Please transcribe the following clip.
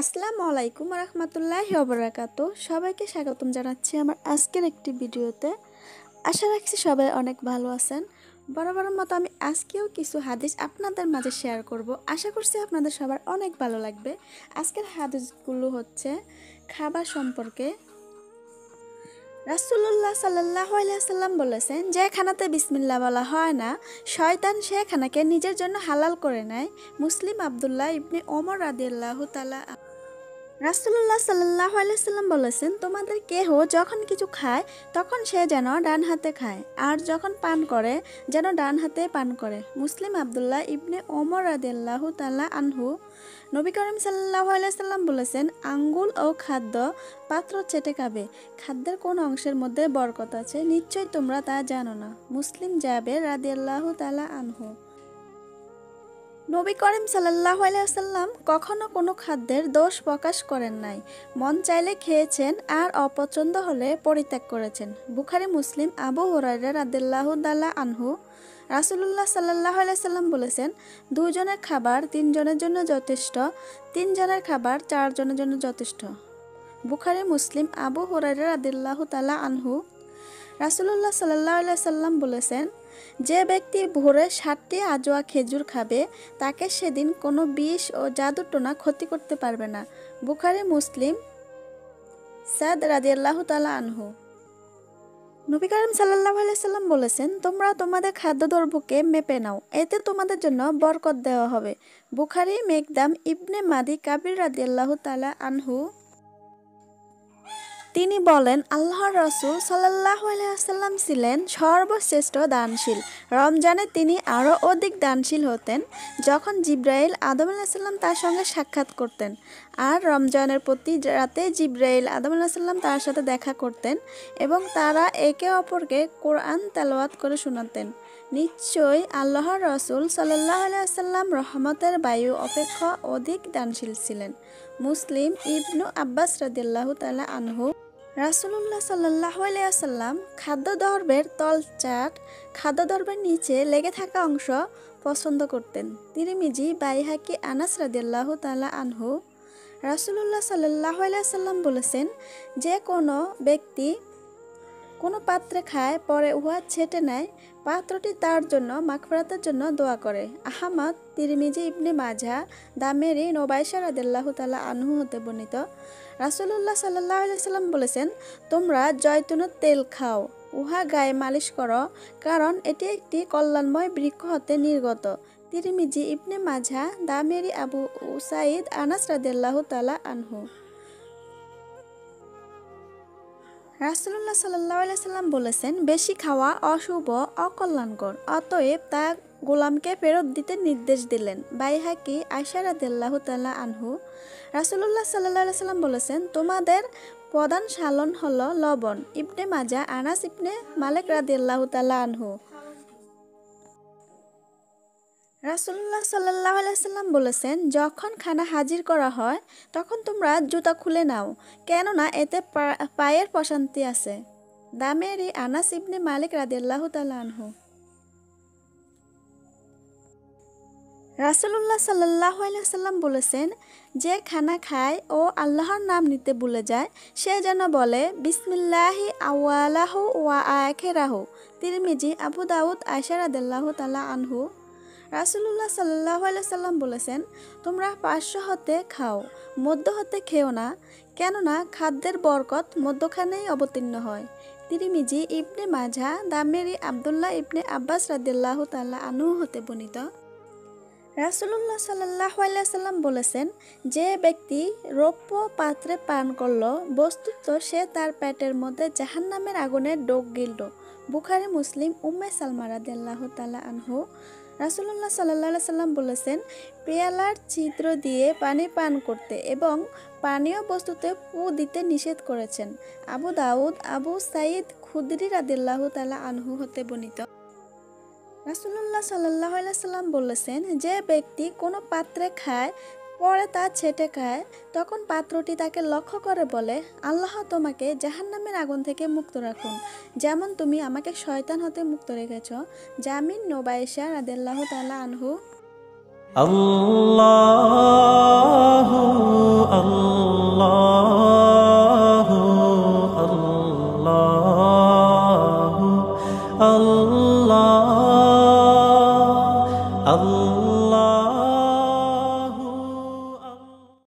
আসসালামু আলাইকুম রহমতুল্লাহ অবরাকাত সবাইকে স্বাগতম জানাচ্ছি আমার আজকের একটি ভিডিওতে। আশা রাখছি সবাই অনেক ভালো আছেন। বরাবর মতো আমি আজকেও কিছু হাদিস আপনাদের মাঝে শেয়ার করব। আশা করছি আপনাদের সবার অনেক ভালো লাগবে। আজকের হাদিসগুলো হচ্ছে খাবার সম্পর্কে। রাসুল্লাহ সাল্লাহ সাল্লাম বলেছেন, যে খানাতে বিসমিল্লা বলা হয় না, শয়তান সে খানাকে নিজের জন্য হালাল করে নেয়। মুসলিম আবদুল্লাহ ইবনে ওমর রাদিয়াল্লাহু তালা রাসুল্লাহ সাল্লাহ সাল্লাম বলেছেন, তোমাদের কেহ যখন কিছু খায়, তখন সে যেন ডান হাতে খায়, আর যখন পান করে, যেন ডান হাতে পান করে। মুসলিম আবদুল্লাহ ইবনে ওমর রাদিয়াল্লাহ তাল্লাহ আনহু, নবী করিম সাল্লাহ সাল্লাম বলেছেন, আঙ্গুল ও খাদ্য পাত্র চেটে খাবে, খাদ্যের কোন অংশের মধ্যে বরকত আছে, নিশ্চয় তোমরা তা জানো না। মুসলিম যাবে রাদিয়াল্লাহ তালা আনহু। নবী করিম সাল্লাহ আলাইসাল্লাম কখনো কোনো খাদ্যের দোষ প্রকাশ করেন নাই। মন চাইলে খেয়েছেন আর অপছন্দ হলে পরিত্যাগ করেছেন। বুখারি, মুসলিম, আবু হরাইরা রাদিল্লাহ দাল্লা আনহু রাসুল্লাহ সাল্লাহ আলাইসাল্লাম বলেছেন দুজনের খাবার তিনজনের জন্য যথেষ্ট, তিনজনের খাবার চারজনের জন্য যথেষ্ট। বুখারি, মুসলিম, আবু হরাইরা রাদিল্লাহ তালা আনহু রাসুল্লাহ সাল্লাহ সাল্লাম বলেছেন যে ব্যক্তি ভোরে ষাটটি আজোয়া খেজুর খাবে, তাকে সেদিন কোনো বিষ ও জাদুটোনা ক্ষতি করতে পারবে না। বুখারি, মুসলিম। সাদ রাজিয়াল্লাহ তালা আনহু। নবী করিম সাল্লাহ সাল্লাম বলেছেন, তোমরা তোমাদের খাদ্যদ্রব্যকে মেপে নাও, এতে তোমাদের জন্য বরকত দেওয়া হবে। বুখারি, মেঘদাম, ইবনে মাদি, কাবির রাদিয়াল্লাহ তালা আনহু। তিনি বলেন, আল্লাহর রসুল সাল্লাহ আলাইসাল্লাম ছিলেন সর্বশ্রেষ্ঠ দানশীল। রমজানে তিনি আরও অধিক দানশীল হতেন যখন জিব্রাইল আদম আলাহিসাল্লাম তার সঙ্গে সাক্ষাৎ করতেন আর রমজানের প্রতি রাতে জিব্রাইল আদম আলাহিসাল্লাম তার সাথে দেখা করতেন এবং তারা একে অপরকে কোরআন তেলাওয়াত করে শোনাতেন। নিশ্চয়ই আল্লাহর রসুল সাল্লাহ আলাইসাল্লাম রহমতের বায়ু অপেক্ষা অধিক দানশীল ছিলেন। মুসলিম ইবনু আব্বাস রাদিল্লাহ তালা আনহু রাসুল্লাহ সাল্লাহ আলিয়াল্লাম খাদ্যদ্রব্যের তলচাট খাদ্যদ্রব্যের নিচে লেগে থাকা অংশ পছন্দ করতেন। তিরিমিজি, বাইহাকি, আনাস রাদিল্লাহ তালা আনহু রাসুল্লাহ সাল্লাহ আলিয়াল্লাম বলেছেন, যে কোনো ব্যক্তি কোনো পাত্রে খায়, পরে উহা ছেটে নেয়, পাত্রটি তার জন্য মাখফরাতের জন্য দোয়া করে। আহমদ তিরমিজি ইবনে মাঝা দামেরি নোবাইশা রাদিল্লাহ তালা আনহু হতে বর্ণিত রাসুল্লাহ সাল্লাহ সাল্লাম বলেছেন, তোমরা জয়তুনের তেল খাও, উহা গায়ে মালিশ করো, কারণ এটি একটি কল্যাণময় বৃক্ষ হতে নির্গত। তিরমিজি, ইবনে মাঝা দামেরি, আবু উসাইদ, আনাস রাদিল্লাহ তালা আনহু। রাসুল্লাহ সাল্লাহ সাল্লাম বলেছেন, বেশি খাওয়া অশুভ, অকল্যাণকর, অতএব তা গোলামকে ফেরত দিতে নির্দেশ দিলেন। বাইহাকি আয়সারা দেল্লাহ তাল্লাহ আনহু রাসুল্লাহ সাল্লাহ সাল্লাম বলেছেন, তোমাদের প্রধান সালন হল লবণ। ইবনে মাজা, আনাস ইবনে মালিক রাদিল্লাহ তাল্লাহ আনহু। রাসুল্লাহ সাল্লাহ সাল্লাম বলেছেন, যখন খানা হাজির করা হয়, তখন তোমরা জুতা খুলে নাও, কেননা এতে পায়ের প্রশান্তি আছে। দামেরি আনাস ইবনে মালিক রাদিল্লাহ তালানহু রাসুল্লাহ সাল্লাহ সাল্লাম বলেছেন, যে খানা খায় ও আল্লাহর নাম নিতে ভুলে যায়, সে যেন বলে, বিসমিল্লাহি আওয়ালাহ ওয়া আখেরাহ। তিরমিজি, আবু দাউদ আয়সা রাদিল্লাহ তালা আনহু। রাসুল্লাহ সাল্লাহ সাল্লাম বলেছেন, তোমরা পার্শ্ব হতে খাও, মধ্য হতে খেও না, কেননা খাদ্যের বরকত মধ্যখানেই অবতীর্ণ হয়। তিরিমিজি, ইবনে মাঝা, দামেরি, আবদুল্লাহ ইবনে আব্বাস রাদিল্লাহ তাল্লাহ আনু হতে বর্ণিত। রাসুল্লাহ সাল্লাহ সাল্লাম বলেছেন, যে ব্যক্তি রৌপ্য পাত্রে পান করল, বস্তুত সে তার পেটের মধ্যে জাহান্নামের আগুনের ডোক গিলল। বুখারি, মুসলিম, উম্মে সালমা রাদিল্লাহ তাল্লাহ আনহু রাসুল্লাহ সাল্লাহ সাল্লাম বলেছেন, পেয়ালার ছিদ্র দিয়ে পানি পান করতে এবং পানীয় বস্তুতে পু দিতে নিষেধ করেছেন। আবু দাউদ, আবু সাইদ খুদরি রাদিল্লাহ তালা আনহু হতে বর্ণিত। রাসুল্লাহ সাল্লাহ সাল্লাম বলেছেন, যে ব্যক্তি কোনো পাত্রে খায়, পরে তা ছেটে খায়, তখন পাত্রটি তাকে লক্ষ্য করে বলে, আল্লাহ তোমাকে জাহান্নামের আগুন থেকে মুক্ত রাখুন। যেমন তুমি আমাকে শয়তান হতে মুক্ত রেখেছ জামিন নোবাইশা তালা আনহু। আল্লাহ